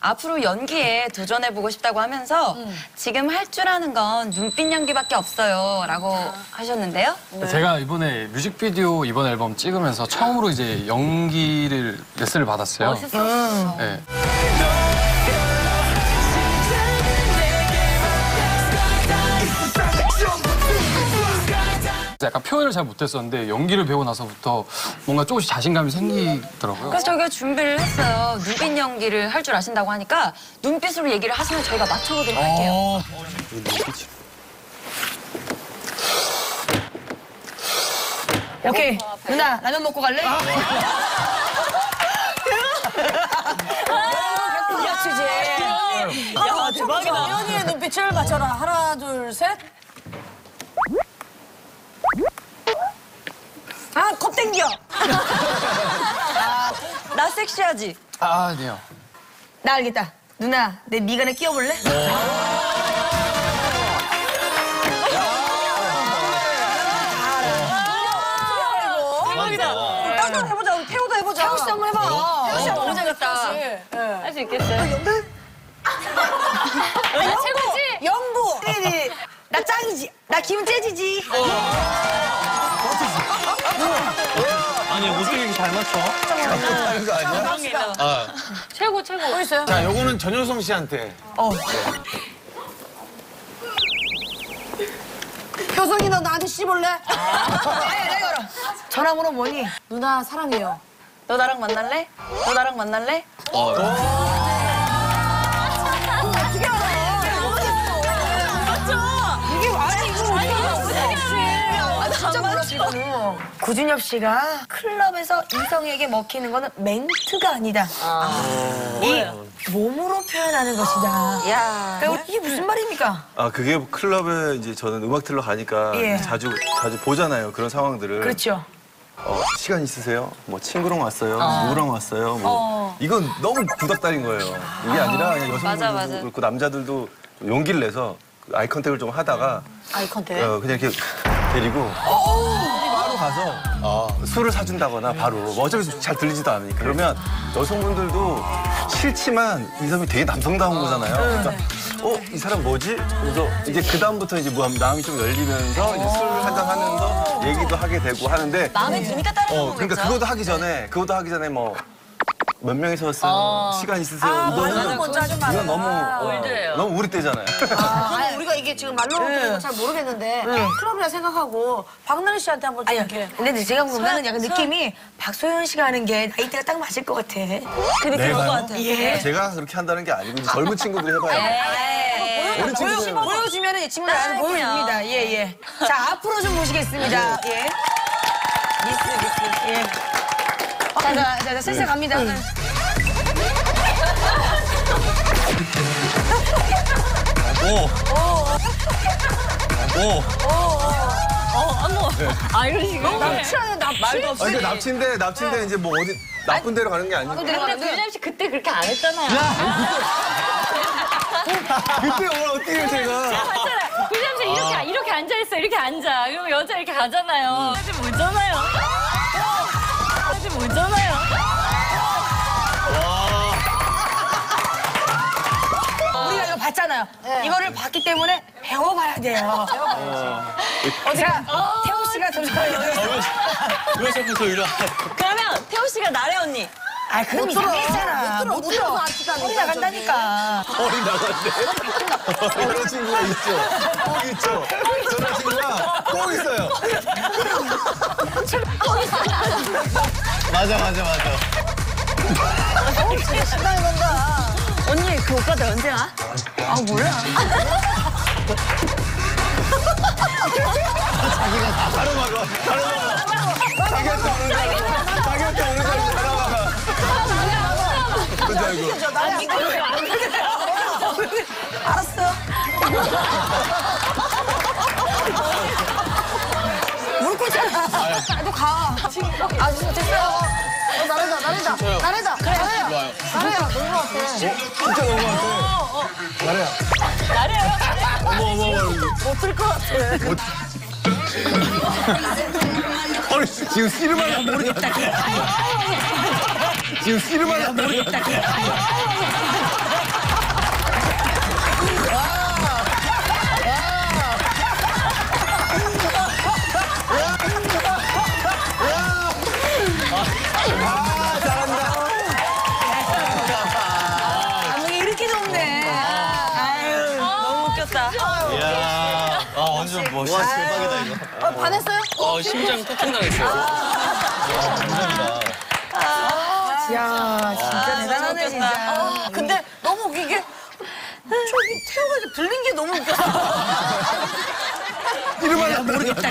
S4: 앞으로 연기에 도전해보고 싶다고 하면서 지금 할 줄 아는 건 눈빛 연기밖에 없어요. 라고 하셨는데요.
S7: 제가 이번에 뮤직비디오 이번 앨범 찍으면서 처음으로 이제 연기를 레슨을 받았어요.
S1: 멋있었어.
S7: 네. 약간 표현을 잘 못했었는데 연기를 배우고 나서부터 뭔가 조금씩 자신감이 생기더라고요.
S4: 그래서 저희가 준비를 했어요. 눈빛 연기를 할 줄 아신다고 하니까 눈빛으로 얘기를 하시면 저희가 맞춰보도록 할게요.
S3: 오케이. 누나, 라면 먹고 갈래? 아. 야치지.
S2: 야, 대박이다. 연희의 눈빛을 맞춰라. 하나, 둘, 셋.
S3: 아, 컵 땡겨. *laughs*
S4: 나 섹시하지?
S7: 아, 네요.
S3: 나 알겠다. 누나, 내 미간에 끼워볼래?
S2: 대박이다. 딴거 해보자. 우리 태호도 해보자.
S3: 태호 씨 한번 해봐.
S2: 태호 씨
S1: 너무 잘했다. 할수 있겠어요? 아, 최고지?
S3: 영부. 나 짱이지. 나 기분 째지지.
S9: 아니, 어떻게 이렇게 잘 맞춰?
S5: 하는 거 아니야?
S9: 아,
S1: 최고, 최고. 있어요?
S6: 자, 요거는 전효성 씨한테.
S2: 효성이 너 나한테 씹을래?
S3: 아니, 내가 걸어. 전화번호 뭐니?
S2: 누나 사랑해요.
S4: 너 나랑 만날래? 너 나랑 만날래?
S3: 이 어 이거는. 구준엽 씨가 클럽에서 이성에게 먹히는 거는 멘트가 아니다. 이 몸으로 표현하는 것이다.
S4: 야.
S3: 그러니까 이게 무슨 말입니까?
S5: 아 그게 클럽에 이제 저는 음악 틀러 가니까
S3: 예.
S5: 자주 자주 보잖아요 그런 상황들을.
S3: 그렇죠.
S5: 어, 시간 있으세요? 뭐 친구랑 왔어요? 누구랑 왔어요? 뭐 이건 너무 구닥다린 거예요. 이게 아니라 그냥 여성분들도
S4: 맞아, 맞아.
S5: 그렇고 남자들도 좀 용기를 내서 그 eye contact을 좀 하다가
S2: eye contact.
S5: 어, 그냥 이렇게 데리고 바로 가서 술을 사준다거나 바로 뭐 어차피 잘 들리지도 않으니까 그러면 여성분들도 싫지만 이 사람이 되게 남성다운 거잖아요. 그러니까 어 이 사람 뭐지? 그래서 이제 그 다음부터 이제 뭐 마음이 좀 열리면서 이제 술 한잔 하면서 얘기도 하게 되고 하는데
S4: 마음에 드니까 따르는
S5: 어
S4: 거겠죠?
S5: 그러니까 그것도 하기 전에 그것도 하기 전에 뭐. 몇 명이서 왔어요? 시간 있으세요? 이거는
S2: 먼저 하지 마라.
S5: 이건 너무 어,
S1: 올드예요.
S5: 너무 우리 때잖아요.
S2: 아, *laughs* 우리가 이게 지금 말로 들은 건잘 모르겠는데 클럽이라 생각하고 박나래 씨한테 한번 좀
S3: 아니,
S2: 이렇게.
S3: 근데 제가 보면은 약간 느낌이 박소연 씨가 하는 게 나이대가 딱 맞을 것 같아.
S4: 그 느낌 올것
S5: 내가요?
S4: 같아.
S3: 예.
S5: 제가 그렇게 한다는 게 아니고 이제 젊은 친구들 해봐요. 어린 친구들
S3: 보여, 보여주면 이 친구들 안 보여줍니다. 예, 예. 자, 앞으로 좀 모시겠습니다. 예. 미스, 미스. 예. 자, 자, 자, 자, 슬슬 갑니다.
S9: 오.
S1: 아, 이런 식으로.
S2: 취하네, 납치.
S5: 아니, 그러니까 납치인데 납치인데 이제 뭐 어디 나쁜 데로 가는 게 아니고
S1: 근데 구준엽 씨 그때 그렇게 안 했잖아요. *laughs*
S5: 그때 오늘 어떻게 해요, 제가
S1: 맞잖아요. 구준엽 씨 이렇게, 이렇게 앉아있어. 이렇게 앉아. 그리고 여자 이렇게 가잖아요. 하지 못잖아요.
S3: 봤잖아요. 이거를 봤기 때문에 배워봐야 돼요. 배워봐야지. 자, 태호 씨가 들어요.
S8: 왜 자꾸 저 이러?
S4: 그러면 태호 씨가 나래 언니.
S3: 아, 그럼 이상했잖아.
S2: 못 들어, 못 들어.
S3: 소리 나간다니까.
S5: poli 나갔네. 그런 친구가 있죠. 꼭 있죠. 저런 친구가 꼭 있어요.
S9: 맞아, 맞아, 맞아.
S2: 신나게 논다.
S4: 언니 그 오빠들 언제 와? 아 몰라.
S5: 바로 막아. 바로 막아. 자기한테 오는 줄 자기한테 오는 줄 알고 알아가. 그지 알고.
S2: 물 꽂잖아. 너 가. 아, 진짜 됐어요. 어, 나래다, 나래다. 나래다. 그래, 나래야. 나래야, 너무 같아.
S5: 진짜 너무 많아. 나래야. 나래야. 어머, 어머, 어머.
S2: 못들것 같아.
S5: 아니, 지금 씨름하려 모르겠다. 지금 씨름하려 모르겠다.
S9: 대박이다, 이거.
S2: 어, 반했어요?
S8: 어, 심장 터팅 나겠어요.
S3: 야, 진짜 대단하네, 진짜.
S2: 아, 근데 너무 웃긴 게 저기 태호가 들린 게 너무 웃겼어.
S5: 씨름하려 모르겠다.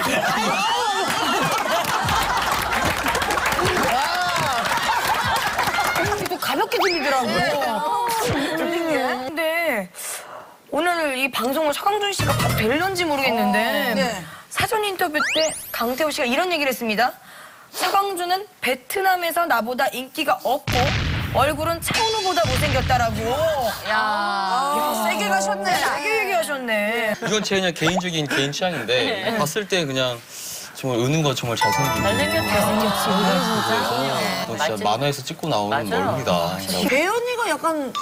S3: 이 방송을 서강준 씨가 봐도 될런지 모르겠는데
S2: 네.
S3: 사전 인터뷰 때 강태호 씨가 이런 얘기를 했습니다. 서강준은 베트남에서 나보다 인기가 없고 얼굴은 차은우보다 못생겼다라고.
S2: 아, 세게 가셨네.
S3: 세게 얘기하셨네.
S8: 이건 제 그냥 개인적인 개인 취향인데 봤을 때 그냥 정말 우는 거 정말 잘생긴
S1: 잘생겼죠.
S8: 그래서 진짜 만화에서 찍고 나오는
S1: 맞아요.
S8: 얼굴이다. 진짜.
S2: 배현이가 약간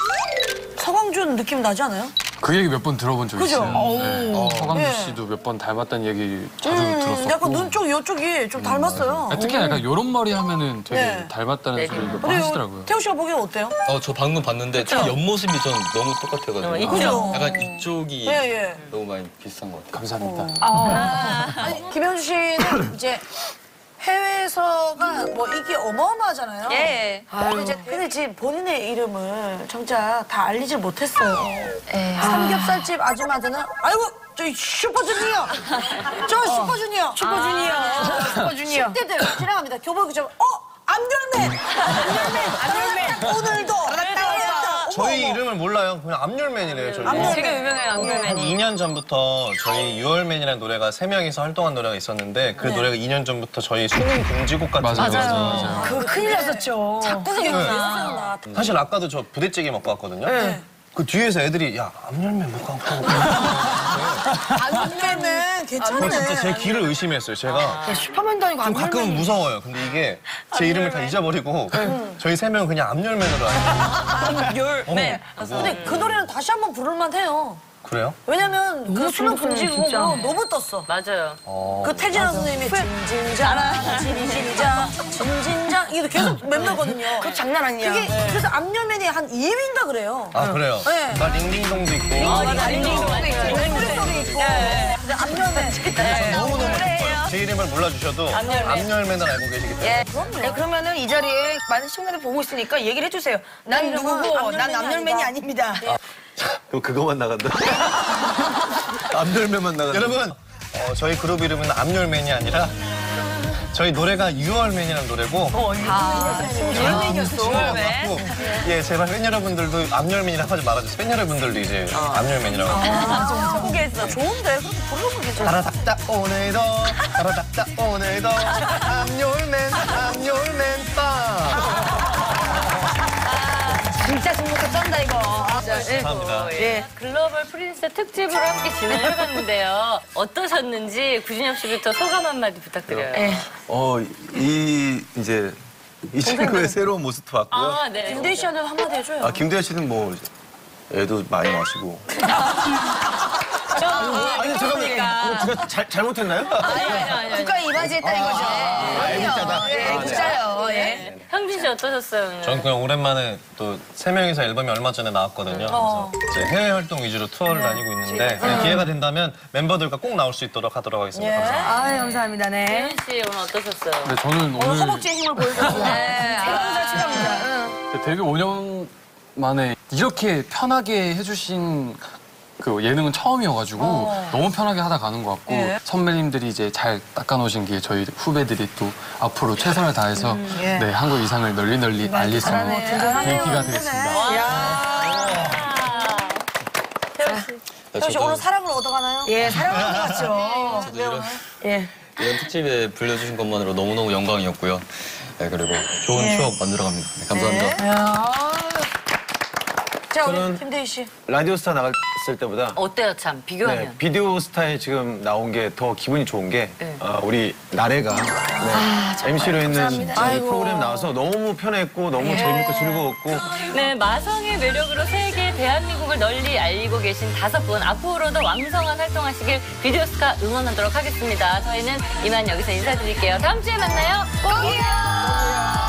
S2: 서광준 느낌 나지 않아요?
S7: 그 얘기 몇 번 들어본 적
S2: 그죠?
S7: 있어요.
S2: 어우.
S7: 네.
S8: 어.
S7: 서강주
S2: 네.
S7: 씨도 몇 번 닮았다는 얘기 자주
S2: 음,
S7: 들었었고.
S2: 약간 눈 쪽, 이쪽이 좀 닮았어요.
S7: 아, 특히 약간 요런 머리 하면은 되게
S2: 네.
S7: 닮았다는 소리 몇번
S2: 근데
S7: 하시더라고요.
S2: 요 태호 씨가 보기엔 어때요?
S8: 어, 저 방금 봤는데 특히 옆모습이 전 너무 똑같아가지고.
S1: 어,
S2: 그죠?
S8: 약간 이쪽이
S2: 예, 예.
S8: 너무 많이 비슷한 것 같아요.
S7: 감사합니다.
S2: 아니, 김현주 씨는 *coughs* 이제 해외에서가 뭐 이게 어마어마하잖아요.
S1: 예.
S2: 근데 이제 근데 지금 본인의 이름을 정작 다 알리질 못했어요. 삼겹살집 아줌마들은 아이고 저기 슈퍼주니어, 저 슈퍼주니어,
S3: 슈퍼주니어. 슈퍼주니어.
S2: 10대들 지나갑니다. 교복 좀 어. 암열맨! 암열맨! 암열맨! 오늘도! 나왔다!
S9: 저희 이름을 몰라요. 그냥 I'm your man이래요, 저희.
S4: 되게 유명해요
S9: 한
S4: I'm your man
S9: 2년 전부터 저희 U R Man이라는 노래가 세명이서 활동한 노래가 있었는데 그 노래가 2년 전부터 저희 수능 금지곡 같은
S7: 맞아요,
S9: 거라서
S7: 맞아요, 맞아요.
S3: 그 큰일 났었죠.
S2: 자꾸 생각나.
S9: 사실 아까도 저 부대찌개 먹고 왔거든요. 그 뒤에서 애들이 야 압률맨 먹고 왔다고.
S2: 암열맨 괜찮네.
S9: 진짜 제 귀를 의심했어요. 제가
S3: 야, 슈퍼맨도 아니고
S9: 좀 가끔은 무서워요. 근데 이게 제 이름을 다 잊어버리고 저희 세 명은 그냥 압률맨으로 알고
S4: 열맨
S2: 근데 그 노래는 다시 한번 부를만 해요.
S9: 그래요?
S2: 왜냐면 그 수능
S3: 중독성이
S2: 공지곡으로
S3: 진짜.
S2: 너무 떴어.
S1: 맞아요.
S2: 그 태진아 선생님이 진진장, 진진장, 진진장 이게 계속 맴돌거든요.
S3: 그 장난 아니야.
S2: 그게 그래서 암열맨이 한 2위인가 그래요.
S9: 아 그래요?
S2: 네.
S9: 나 링딩동도 있고
S2: 머릿속에 있고. 근데 암열맨.
S9: 너무 너무 기뻐요. 제 이름을 몰라주셔도 압률맨을 알고 계시기 때문에
S3: 네, 그러면은 이 자리에 많은 시청자들 보고 있으니까 얘기를 해주세요. 난 누구고, 난 남열맨이 아닙니다.
S5: 그럼 그거만 나간다. *laughs* 암들매만 나간다.
S9: 여러분 어, 저희 그룹 이름은 압률맨이 아니라 저희 노래가 6월맨이라는 노래고
S2: 유열맨이었어.
S9: 맞고 예 제발 팬 여러분들도 압률맨이라고 하지 말아주세요 팬 여러분들도 이제 압률맨이라고 하고
S2: 포기했어. 좋은데 그렇게 부르면 괜찮아.
S9: 따라닥다 오늘도 따라닥다 오늘도 압률맨 압률맨 빵
S3: 진짜 이거.
S9: 감사합니다
S1: 예. 글로벌 프린스 특집으로 함께 진행을 해봤는데요. *laughs* 어떠셨는지 구진엽 씨부터 소감 한마디 부탁드려요.
S5: 어, 이 이제 이 친구의 새로운 모습도 봤고요.
S1: 아, 네.
S2: 김대희 씨한테 한마디 해줘요.
S5: 아, 김대현 씨는 뭐 애도 많이 마시고
S1: 저 *laughs*
S6: 아니 잠깐만 이거 제가 잘, 잘못했나요?
S3: 국가에 이바지했다는 거죠.
S6: 아, 애국자다.
S3: 예,
S6: 아, 네.
S3: 진짜요. 예.
S1: 형빈 씨 어떠셨어요 오늘?
S9: 저는 그냥 오랜만에 또 세 명이서 앨범이 얼마 전에 나왔거든요. 그래서 이제 해외 활동 위주로 투어를 다니고 있는데 그냥 기회가 된다면 멤버들과 꼭 나올 수 있도록 하도록 하겠습니다. 감사합니다.
S3: 아, 감사합니다. 네.
S1: 혜연 씨 오늘 어떠셨어요?
S7: 근데 저는 오늘
S2: 허벅지에 힘을 보여줬어요.
S3: 네. 최강자, 최강자. 응.
S7: 데뷔 5년 만에 이렇게 편하게 해주신 그 예능은 처음이어가지고 너무 편하게 하다 가는 것 같고 선배님들이 이제 잘 닦아놓으신 게 저희 후배들이 또 앞으로 최선을 다해서 네, 한국 이상을 널리 널리 알릴 수 있는 계기가 되겠습니다.
S2: 태호 씨 오늘 사랑을 얻어가나요?
S3: 예, 것 같죠.
S8: 저도 이런,
S3: 예.
S8: 이런 특집에 불러주신 것만으로 너무너무 영광이었고요. 네, 그리고 좋은 추억 만들어갑니다. 네, 감사합니다.
S2: 자, 우리 김대희 씨.
S6: 라디오스타 나갔을 때보다
S1: 어때요 참 비교하면?
S6: 네, 비디오 스타에 지금 나온 게 더 기분이 좋은 게
S1: 네.
S6: 어, 우리 나래가 네, MC로 있는 이 프로그램 나와서 너무 편했고 너무 재밌고 즐거웠고
S1: 네, 마성의 매력으로 세계 대한민국을 널리 알리고 계신 다섯 분 앞으로도 왕성한 활동하시길 비디오스카 응원하도록 하겠습니다. 저희는 이만 여기서 인사드릴게요. 다음 주에 만나요. 꼭